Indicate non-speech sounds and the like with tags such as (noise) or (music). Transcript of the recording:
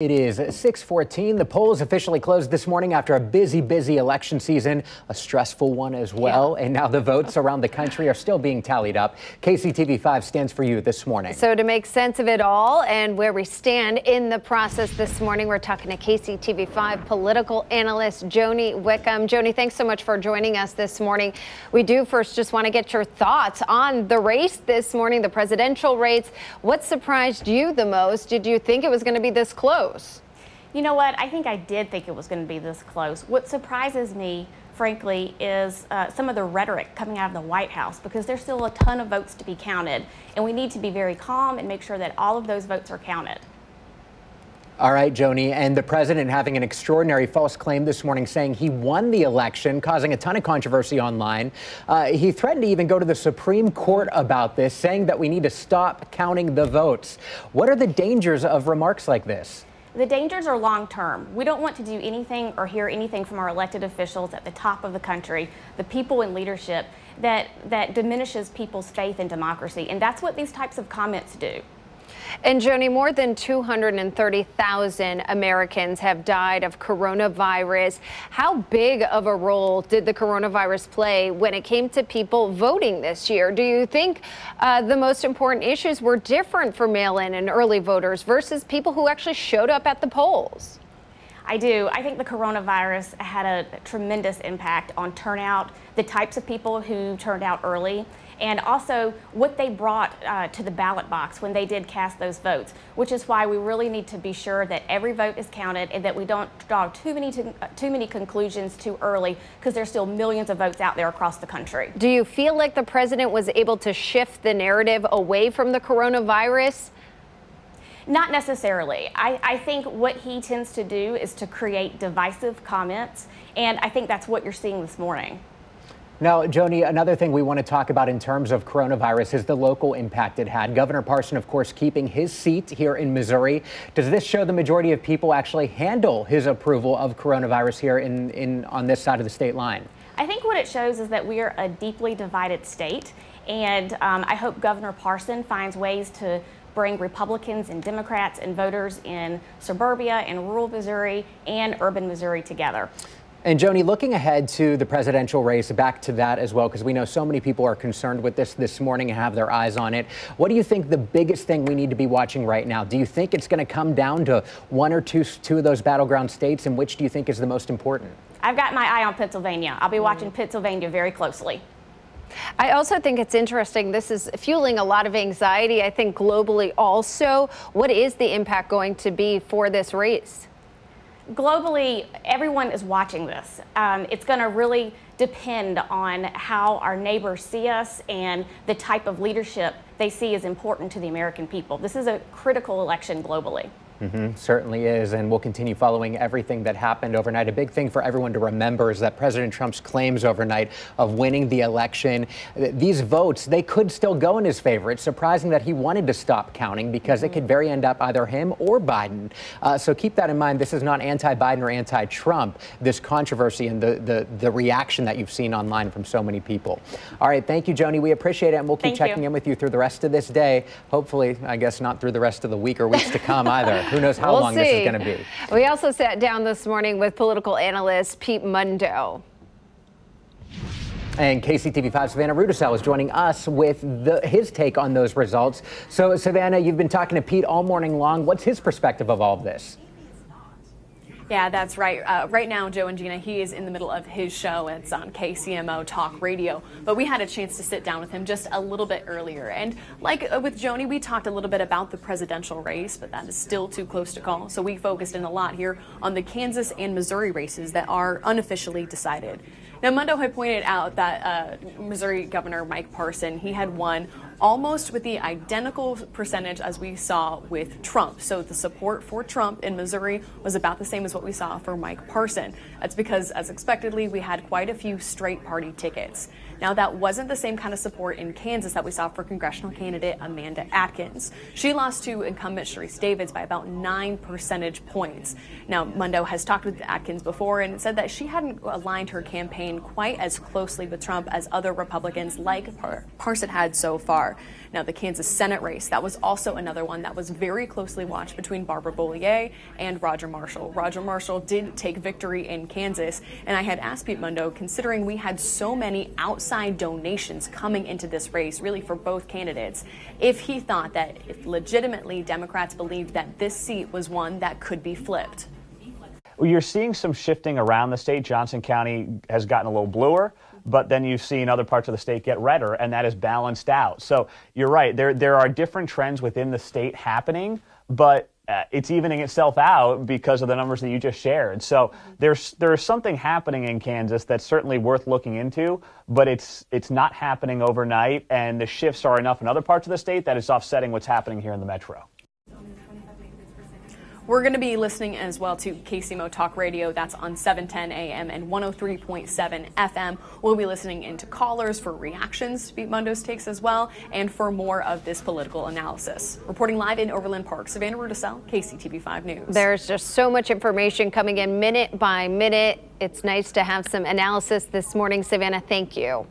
It is 614. The polls officially closed this morning after a busy, busy election season, a stressful one as well. Yeah. And now the votes around the country are still being tallied up. KCTV5 stands for you this morning. So to make sense of it all and where we stand in the process this morning, we're talking to KCTV5 political analyst Joni Wickham. Joni, thanks so much for joining us this morning. We do first just want to get your thoughts on the race this morning, the presidential race. What surprised you the most? Did you think it was going to be this close? Close. You know what? I think I did think it was going to be this close. What surprises me, frankly, is uh, some of the rhetoric coming out of the White House because there's still a ton of votes to be counted, and we need to be very calm and make sure that all of those votes are counted. All right, Joni. And the president having an extraordinary false claim this morning saying he won the election, causing a ton of controversy online. Uh, he threatened to even go to the Supreme Court about this, saying that we need to stop counting the votes. What are the dangers of remarks like this? The dangers are long term. We don't want to do anything or hear anything from our elected officials at the top of the country, the people in leadership, that, that diminishes people's faith in democracy. And that's what these types of comments do. And Joni, more than 230,000 Americans have died of coronavirus. How big of a role did the coronavirus play when it came to people voting this year? Do you think uh, the most important issues were different for mail in and early voters versus people who actually showed up at the polls? I do. I think the coronavirus had a tremendous impact on turnout, the types of people who turned out early, and also what they brought uh, to the ballot box when they did cast those votes, which is why we really need to be sure that every vote is counted and that we don't draw too many, too, too many conclusions too early because there's still millions of votes out there across the country. Do you feel like the president was able to shift the narrative away from the coronavirus? Not necessarily. I, I, think what he tends to do is to create divisive comments, and I think that's what you're seeing this morning. Now, Joni, another thing we want to talk about in terms of coronavirus is the local impact it had. Governor Parson, of course, keeping his seat here in Missouri. Does this show the majority of people actually handle his approval of coronavirus here in, in on this side of the state line? I think what it shows is that we are a deeply divided state, and um, I hope Governor Parson finds ways to bring Republicans and Democrats and voters in suburbia and rural Missouri and urban Missouri together. And Joni, looking ahead to the presidential race, back to that as well, because we know so many people are concerned with this this morning and have their eyes on it. What do you think the biggest thing we need to be watching right now? Do you think it's going to come down to one or two, two of those battleground states, and which do you think is the most important? I've got my eye on Pennsylvania. I'll be watching mm. Pennsylvania very closely. I also think it's interesting. This is fueling a lot of anxiety, I think, globally also. What is the impact going to be for this race? Globally, everyone is watching this. Um, it's going to really depend on how our neighbors see us and the type of leadership they see as important to the American people. This is a critical election globally. Mm -hmm, certainly is, and we'll continue following everything that happened overnight. A big thing for everyone to remember is that President Trump's claims overnight of winning the election, these votes, they could still go in his favor. It's surprising that he wanted to stop counting because mm -hmm. it could very end up either him or Biden. Uh, so keep that in mind. This is not anti-Biden or anti-Trump, this controversy and the, the, the reaction that you've seen online from so many people. All right, thank you, Joni. We appreciate it, and we'll keep thank checking you. in with you through the rest of this day. Hopefully, I guess not through the rest of the week or weeks to come either. (laughs) Who knows how we'll long see. this is going to be. We also sat down this morning with political analyst Pete Mundo. And KCTV5 Savannah Rudisill is joining us with the, his take on those results. So, Savannah, you've been talking to Pete all morning long. What's his perspective of all of this? Yeah, that's right. Uh, right now, Joe and Gina, he is in the middle of his show. It's on KCMO Talk Radio. But we had a chance to sit down with him just a little bit earlier. And like uh, with Joni, we talked a little bit about the presidential race, but that is still too close to call. So we focused in a lot here on the Kansas and Missouri races that are unofficially decided. Now, Mundo had pointed out that uh, Missouri Governor Mike Parson, he had won almost with the identical percentage as we saw with Trump. So the support for Trump in Missouri was about the same as what we saw for Mike Parson. That's because, as expectedly, we had quite a few straight party tickets. Now, that wasn't the same kind of support in Kansas that we saw for congressional candidate Amanda Adkins. She lost to incumbent Sharice Davids by about nine percentage points. Now, Mundo has talked with Adkins before and said that she hadn't aligned her campaign quite as closely with Trump as other Republicans like Parson had so far. Far. Now, the Kansas Senate race, that was also another one that was very closely watched between Barbara Bollier and Roger Marshall. Roger Marshall did take victory in Kansas, and I had asked Pete Mundo, considering we had so many outside donations coming into this race, really for both candidates, if he thought that if legitimately Democrats believed that this seat was one that could be flipped. Well, you're seeing some shifting around the state. Johnson County has gotten a little bluer but then you've seen other parts of the state get redder, and that is balanced out. So you're right. There there are different trends within the state happening, but uh, it's evening itself out because of the numbers that you just shared. So there's there's something happening in Kansas that's certainly worth looking into, but it's it's not happening overnight, and the shifts are enough in other parts of the state that it's offsetting what's happening here in the metro. We're going to be listening as well to KCMO Talk Radio. That's on 710 AM and 103.7 FM. We'll be listening into callers for reactions to Pete Mundo's takes as well and for more of this political analysis. Reporting live in Overland Park, Savannah Rudisill, KCTV5 News. There's just so much information coming in minute by minute. It's nice to have some analysis this morning. Savannah, thank you.